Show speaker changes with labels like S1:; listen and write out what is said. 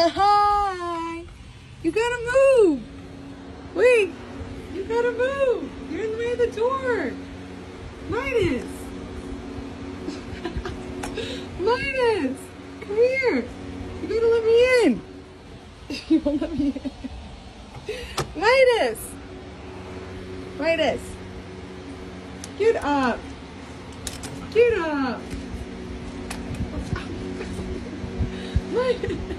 S1: Hi. You gotta move. Wait. You gotta move. You're in the way of the door. Midas. Midas. Come here. You gotta let me in. You won't let me in. Midas. Midas. Get up. Get up. Midas.